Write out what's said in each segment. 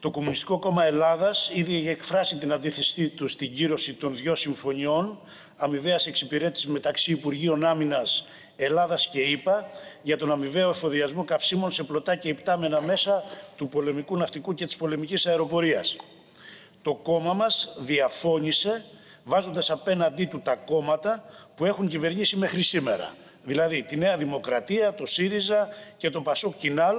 Το Κομμουνιστικό Κόμμα Ελλάδας ήδη έχει εκφράσει την αντίθεσή του στην κύρωση των δυο συμφωνιών αμοιβαίας εξυπηρέτησης μεταξύ Υπουργείων Άμυνας Ελλάδας και ΗΠΑ για τον αμοιβαίο εφοδιασμό καυσίμων σε πλωτά και υπτάμενα μέσα του πολεμικού ναυτικού και της πολεμικής αεροπορίας. Το κόμμα μας διαφώνησε βάζοντας απέναντί του τα κόμματα που έχουν κυβερνήσει μέχρι σήμερα. Δηλαδή τη Νέα Δημοκρατία, το ΣΥΡΙΖΑ και το Πασόκ Κινάλ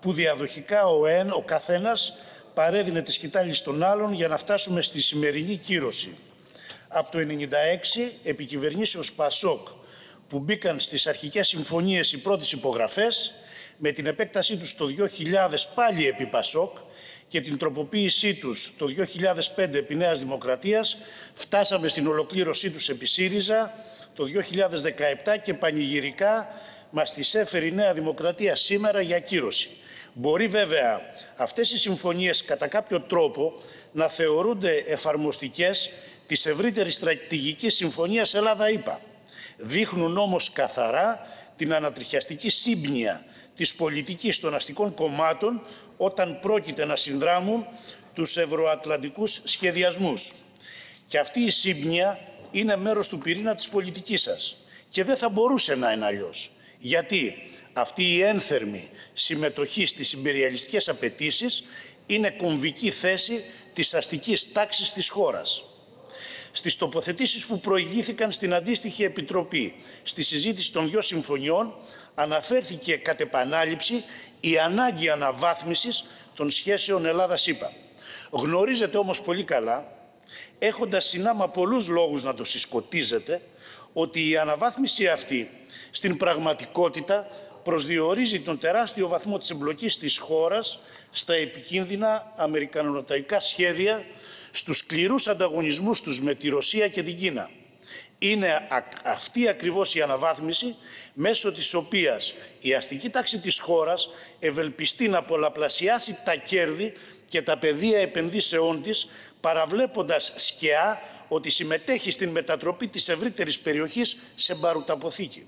που διαδοχικά ο, εν, ο καθένας παρέδινε τη σκητάλη στον άλλον για να φτάσουμε στη σημερινή κύρωση. Από το 1996 επικυβερνήσεως Πασόκ που μπήκαν στις αρχικές συμφωνίες οι πρώτες υπογραφές με την επέκτασή τους το 2000 πάλι επί Πασόκ και την τροποποίησή τους το 2005 επί Νέας Δημοκρατίας φτάσαμε στην ολοκλήρωσή τους επί ΣΥΡΙΖΑ το 2017 και πανηγυρικά μας τις έφερε η Νέα Δημοκρατία σήμερα για κύρωση. Μπορεί βέβαια αυτές οι συμφωνίες κατά κάποιο τρόπο να θεωρούνται εφαρμοστικές της ευρύτερης στρατηγικής συμφωνίας Ελλάδα-ΗΠΑ. Δείχνουν όμως καθαρά την ανατριχιαστική σύμπνοια της πολιτικής των αστικών κομμάτων όταν πρόκειται να συνδράμουν τους ευρωατλαντικούς σχεδιασμούς. Και αυτή η σύμπνοια είναι μέρος του πυρήνα της πολιτικής σας. Και δεν θα μπορούσε να είναι αλλιώς. Γιατί αυτή η ένθερμη συμμετοχή στις imperialιστικές απαιτήσεις είναι κομβική θέση της αστικής τάξης της χώρας. Στις τοποθετήσεις που προηγήθηκαν στην αντίστοιχη επιτροπή στη συζήτηση των δυο συμφωνιών αναφέρθηκε κατ' επανάληψη η ανάγκη αναβάθμισης των σχέσεων Ελλάδα-ΣΥΠΑ. Γνωρίζετε όμως πολύ καλά, έχοντας συνάμα πολλούς λόγους να το συσκοτίζετε, ότι η αναβάθμιση αυτή στην πραγματικότητα προσδιορίζει τον τεράστιο βαθμό της εμπλοκής της χώρας στα επικίνδυνα αμερικανονοταϊκά σχέδια, στους σκληρούς ανταγωνισμούς τους με τη Ρωσία και την Κίνα. Είναι αυτή ακριβώς η αναβάθμιση μέσω της οποίας η αστική τάξη της χώρας ευελπιστεί να πολλαπλασιάσει τα κέρδη και τα πεδία επενδύσεών της, παραβλέποντας σκιά ότι συμμετέχει στην μετατροπή της ευρύτερης περιοχής σε μπαρουταποθήκη.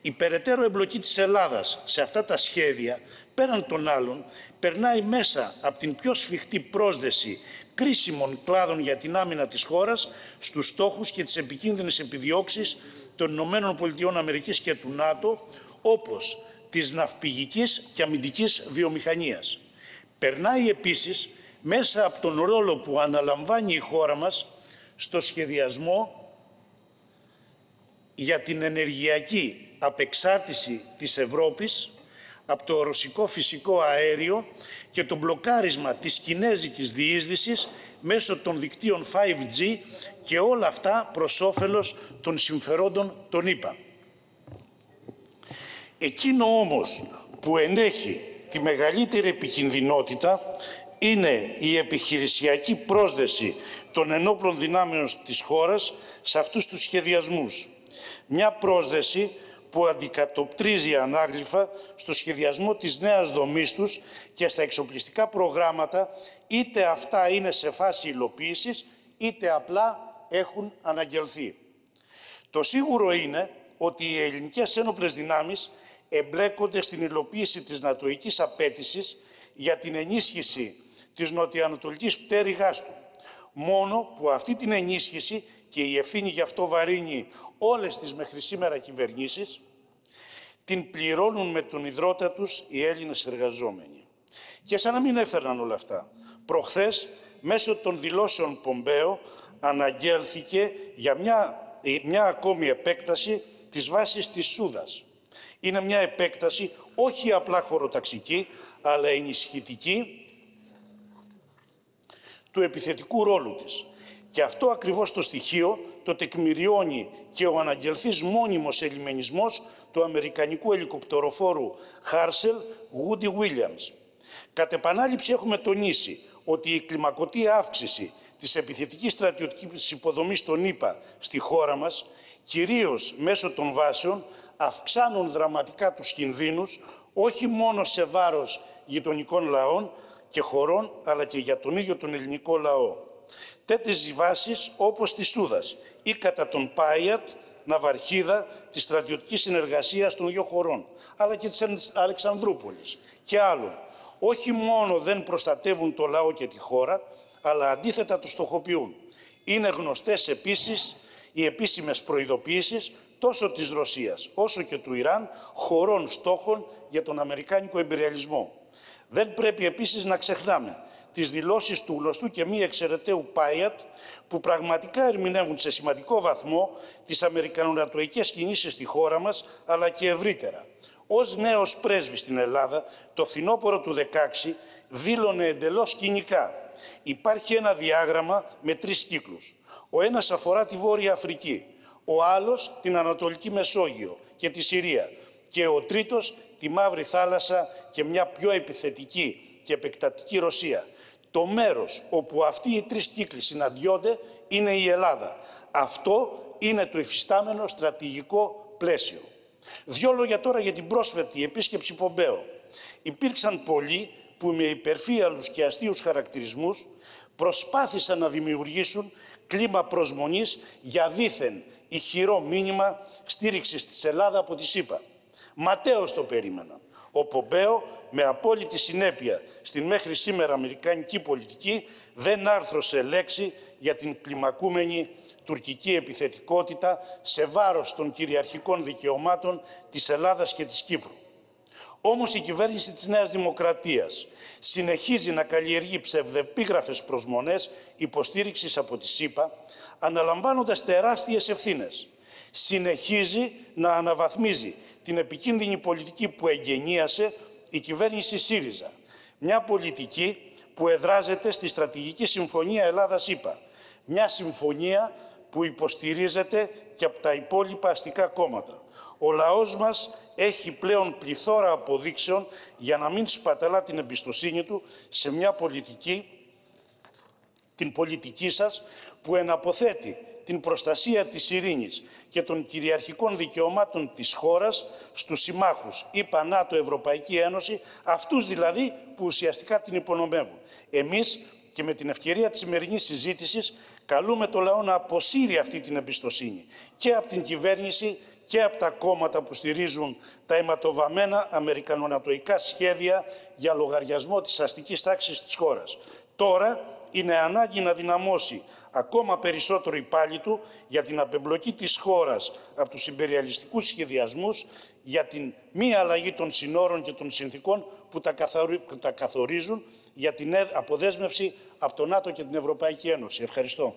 Η περαιτέρω εμπλοκή της Ελλάδας σε αυτά τα σχέδια, πέραν των άλλων, περνάει μέσα από την πιο σφιχτή πρόσδεση κρίσιμων κλάδων για την άμυνα της χώρας στους στόχους και τις επικίνδυνες επιδιώξεις των Ηνωμένων Πολιτειών Αμερικής και του ΝΑΤΟ, όπως της ναυπηγικής και αμυντικής βιομηχανίας. Περνάει επίσης μέσα από τον ρόλο που αναλαμβάνει η χώρα μας στο σχεδιασμό για την ενεργειακή απεξάρτηση της Ευρώπης από το ρωσικό φυσικό αέριο και το μπλοκάρισμα της κινέζικης διείσδυσης μέσω των δικτύων 5G και όλα αυτά προς όφελος των συμφερόντων των ΗΠΑ. Εκείνο όμως που ενέχει τη μεγαλύτερη επικινδυνότητα είναι η επιχειρησιακή πρόσδεση των ενόπλων δυνάμεων της χώρας σε αυτούς τους σχεδιασμούς. Μια πρόσδεση που αντικατοπτρίζει ανάγλυφα στο σχεδιασμό της νέας δομής τους και στα εξοπλιστικά προγράμματα, είτε αυτά είναι σε φάση υλοποίησης, είτε απλά έχουν αναγγελθεί. Το σίγουρο είναι ότι οι ελληνικές ένοπλες δυνάμεις εμπλέκονται στην υλοποίηση της νατοικής απέτησης για την ενίσχυση της νοτιοανατολικής πτέρυγάς του. Μόνο που αυτή την ενίσχυση και η ευθύνη γι' αυτό βαρύνει όλες τις μέχρι σήμερα κυβερνήσεις, την πληρώνουν με τον υδρότα τους οι Έλληνες εργαζόμενοι. Και σαν να μην έφερναν όλα αυτά. Προχθές, μέσω των δηλώσεων Πομπέο, αναγγέλθηκε για μια, μια ακόμη επέκταση της βάσης της Σούδας. Είναι μια επέκταση όχι απλά χωροταξική, αλλά ενισχυτική του επιθετικού ρόλου της. Και αυτό ακριβώς το στοιχείο το τεκμηριώνει και ο αναγγελθής μόνιμος ελιμενισμός του αμερικανικού ελικοπτεροφόρου Χάρσελ Woody Williams. Κατ' επανάληψη έχουμε τονίσει ότι η κλιμακωτή αύξηση της επιθετικής στρατιωτικής υποδομής των ΗΠΑ στη χώρα μας, κυρίως μέσω των βάσεων, αυξάνουν δραματικά τους κινδύνους, όχι μόνο σε βάρος γειτονικών λαών και χωρών, αλλά και για τον ίδιο τον ελληνικό λαό. Τέτοιες βάσεις όπως της Σούδας ή κατά τον Πάιατ, Ναυαρχίδα, της στρατιωτικής συνεργασίας των δύο χωρών, αλλά και της Αλεξανδρούπολης και άλλων, όχι μόνο δεν προστατεύουν το λαό και τη χώρα, αλλά αντίθετα το στοχοποιούν. Είναι γνωστές επίσης οι επίσημες προειδοποιήσεις τόσο της Ρωσίας όσο και του Ιράν χωρών στόχων για τον Αμερικάνικο εμπειριαλισμό. Δεν πρέπει επίσης να ξεχνάμε τις δηλώσεις του γνωστού και μη εξαιρεταίου Πάιατ που πραγματικά ερμηνεύουν σε σημαντικό βαθμό τις αμερικανονατοικές κινήσεις στη χώρα μας αλλά και ευρύτερα. Ως νέος πρέσβης στην Ελλάδα το φθινόπωρο του 16 δήλωνε εντελώς κοινικά υπάρχει ένα διάγραμμα με τρεις κύκλους. Ο ένας αφορά τη Βόρεια Αφρική, ο άλλος την Ανατολική Μεσόγειο και τη Συρία και ο τρίτος τη Μαύρη Θάλασσα και μια πιο επιθετική και επεκτατική Ρωσία. Το μέρος όπου αυτοί οι τρεις κύκλοι συναντιόνται είναι η Ελλάδα. Αυτό είναι το υφιστάμενο στρατηγικό πλαίσιο. Δύο λόγια τώρα για την πρόσφατη επίσκεψη Πομπέο. Υπήρξαν πολλοί που με υπερφύαλους και αστείους χαρακτηρισμούς προσπάθησαν να δημιουργήσουν κλίμα προσμονής για δήθεν ηχηρό μήνυμα στήριξης της Ελλάδα από τη ΣΥΠΑ. Ματέως το περίμεναν. Ο Πομπέο με απόλυτη συνέπεια στην μέχρι σήμερα αμερικανική πολιτική δεν άρθρωσε λέξη για την κλιμακούμενη τουρκική επιθετικότητα σε βάρος των κυριαρχικών δικαιωμάτων της Ελλάδας και της Κύπρου. Όμως η κυβέρνηση της Νέας Δημοκρατίας συνεχίζει να καλλιεργεί ψευδεπίγραφες προσμονές υποστήριξης από τη ΣΥΠΑ, αναλαμβάνοντας τεράστιες ευθύνες. Συνεχίζει να αναβαθμίζει την επικίνδυνη πολιτική που εγγενίασε η κυβέρνηση ΣΥΡΙΖΑ. Μια πολιτική που εδράζεται στη Στρατηγική Συμφωνία Ελλάδα-ΣΥΠΑ. Μια συμφωνία που υποστηρίζεται και από τα υπόλοιπα αστικά κόμματα. Ο λαός μας έχει πλέον πληθώρα αποδείξεων για να μην σπαταλά την εμπιστοσύνη του σε μια πολιτική, την πολιτική σας, που εναποθέτει την προστασία της ειρήνης και των κυριαρχικών δικαιωμάτων της χώρας στους συμμάχους, είπα ΝΑΤΟ, Ευρωπαϊκή Ένωση, αυτούς δηλαδή που ουσιαστικά την υπονομεύουν. Εμείς και με την ευκαιρία της σημερινής συζήτησης καλούμε το λαό να αποσύρει αυτή την εμπιστοσύνη και από την κυβέρνηση και από τα κόμματα που στηρίζουν τα αιματοβαμμένα αμερικανονατοϊκά σχέδια για λογαριασμό της αστικής τάξης της χώρας. Τώρα είναι ανάγκη να δυναμώσει ακόμα περισσότερο υπάλληλοι του για την απεμπλοκή της χώρας από τους υπεριαλιστικούς σχεδιασμούς για την μη αλλαγή των συνόρων και των συνθήκων που τα καθορίζουν για την αποδέσμευση από το ΝΑΤΟ και την Ευρωπαϊκή Ένωση. Ευχαριστώ.